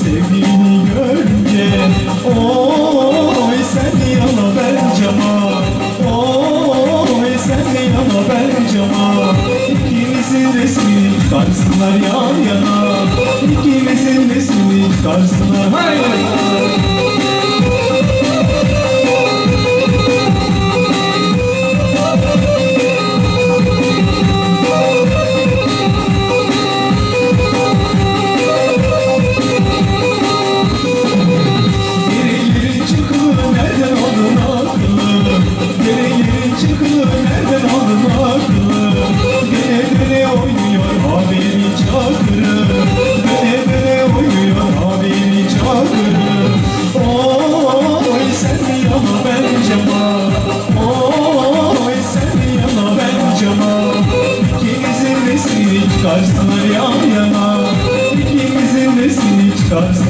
Sevgini görünce Oy sen yana ben cama Oy sen yana ben cama. İkimizin resmini çıkarsınlar yan yana İkimizin resmini çıkarsınlar Hayır çıkarsalar yan yana İkimizin resmini çıkarsalar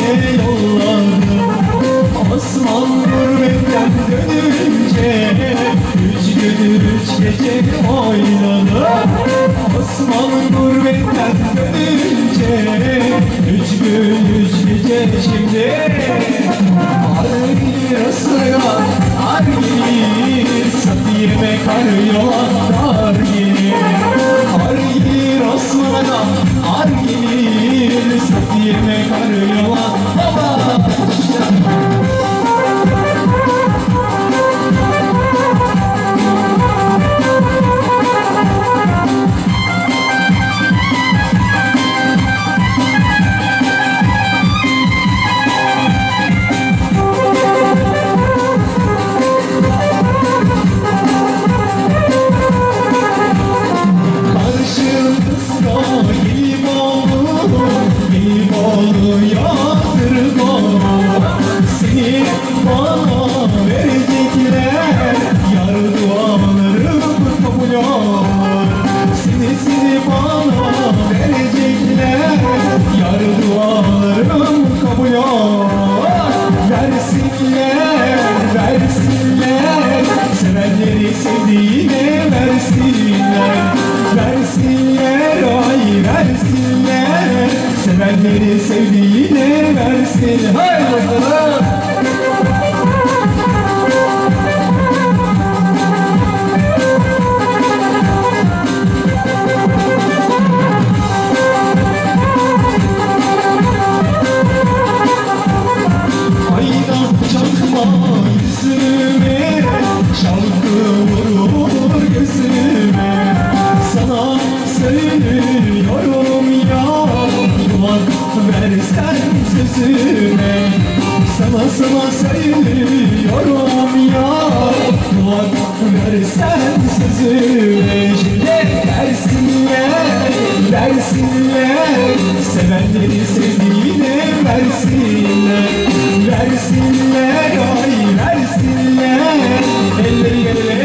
askere yolladım Osman dönünce Üç gün üç gece oynadım Osman gurbetten dönünce Üç gün üç gece şimdi Argir Argir Safiye'me kar yola dar gelir Argir Osman'a Argir Safiye'me kar yola 못 Sen sözüme dersin ye Dersin ye. Sevenleri sevdiğine versinler Versinler ay versinler Elleri elleri